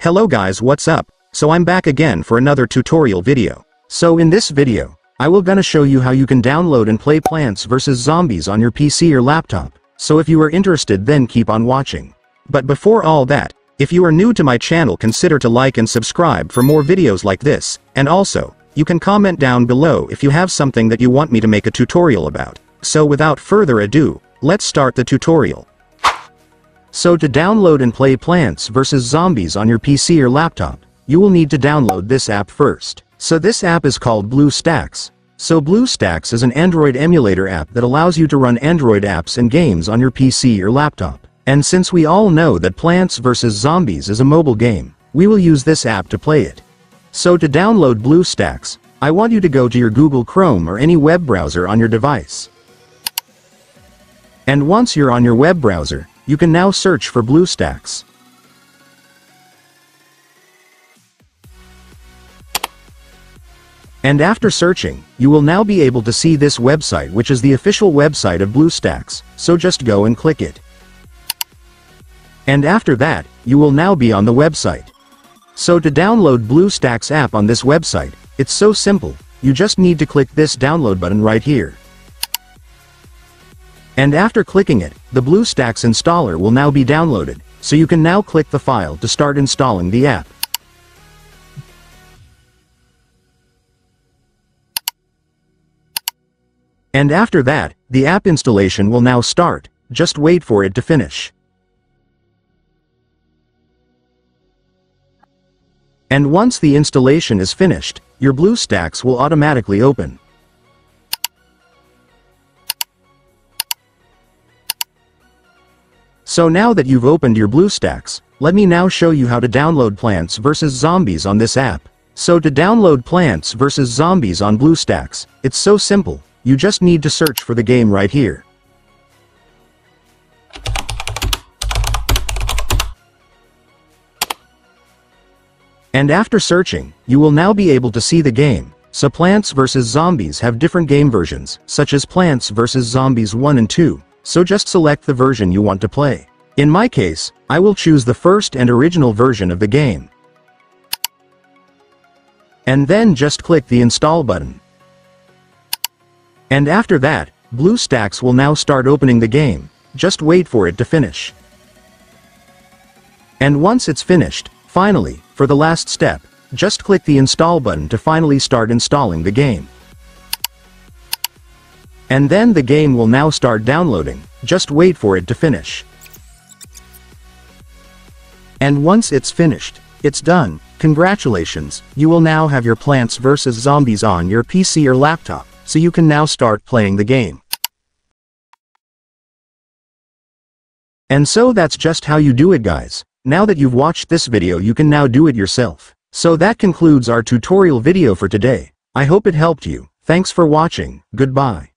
Hello guys what's up, so I'm back again for another tutorial video. So in this video, I will gonna show you how you can download and play Plants vs Zombies on your PC or laptop, so if you are interested then keep on watching. But before all that, if you are new to my channel consider to like and subscribe for more videos like this, and also, you can comment down below if you have something that you want me to make a tutorial about. So without further ado, let's start the tutorial. So to download and play Plants vs Zombies on your PC or laptop, you will need to download this app first. So this app is called BlueStacks. So BlueStacks is an Android emulator app that allows you to run Android apps and games on your PC or laptop. And since we all know that Plants vs Zombies is a mobile game, we will use this app to play it. So to download BlueStacks, I want you to go to your Google Chrome or any web browser on your device. And once you're on your web browser, you can now search for BlueStacks. And after searching, you will now be able to see this website which is the official website of BlueStacks, so just go and click it. And after that, you will now be on the website. So to download BlueStacks app on this website, it's so simple, you just need to click this download button right here. And after clicking it, the BlueStacks installer will now be downloaded, so you can now click the file to start installing the app. And after that, the app installation will now start, just wait for it to finish. And once the installation is finished, your BlueStacks will automatically open. So now that you've opened your BlueStacks, let me now show you how to download Plants vs Zombies on this app. So to download Plants vs Zombies on BlueStacks, it's so simple, you just need to search for the game right here. And after searching, you will now be able to see the game. So Plants vs Zombies have different game versions, such as Plants vs Zombies 1 and 2, so just select the version you want to play. In my case, I will choose the first and original version of the game. And then just click the install button. And after that, BlueStacks will now start opening the game, just wait for it to finish. And once it's finished, finally, for the last step, just click the install button to finally start installing the game. And then the game will now start downloading, just wait for it to finish. And once it's finished, it's done, congratulations, you will now have your Plants vs Zombies on your PC or laptop, so you can now start playing the game. And so that's just how you do it guys. Now that you've watched this video you can now do it yourself. So that concludes our tutorial video for today. I hope it helped you. Thanks for watching, goodbye.